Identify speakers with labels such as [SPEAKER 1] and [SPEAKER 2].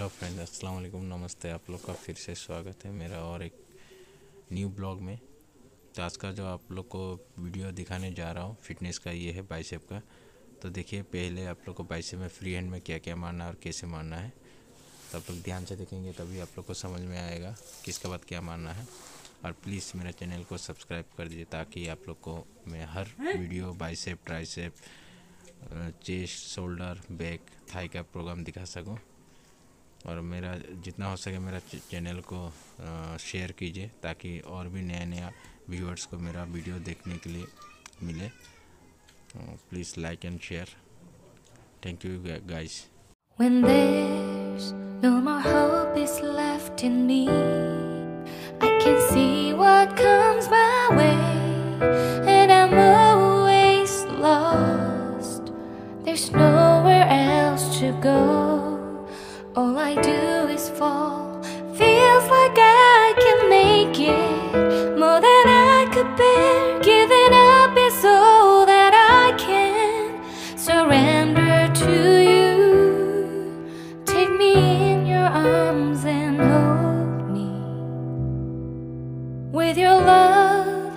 [SPEAKER 1] Hello friends अस्सलाम वालेकुम। नमस्ते। आप लोग का फिर से स्वागत है मेरा और एक न्यू ब्लॉग में। तो आज का जो आप लोग को वीडियो दिखाने जा रहा हूँ फिटनेस का, ये है बाइसेप का। तो देखिए, पहले आप लोग को बाइसेप में फ्री हैंड में क्या क्या मारना है और कैसे मारना है। तो आप लोग ध्यान से देखेंगे, तभी आप लोग को समझ में आएगा किसके बाद क्या मारना है। और प्लीज़ मेरे चैनल को सब्सक्राइब कर दीजिए ताकि आप लोग को मैं हर video bicep tricep chest shoulder back thigh का प्रोग्राम दिखा सकूँ। और मेरा जितना हो सके मेरा चैनल को शेयर कीजिए ताकि और भी नया नया व्यूअर्स को मेरा वीडियो देखने के लिए मिले please like and share thank you guys
[SPEAKER 2] When there's no more hope is left in me, I can see what comes my way, and I'm always lost. There's nowhere else to go. All I do is fall. Feels like I can make it. More than I could bear. Giving up is all that I can. Surrender to you. Take me in your arms and hold me. With your love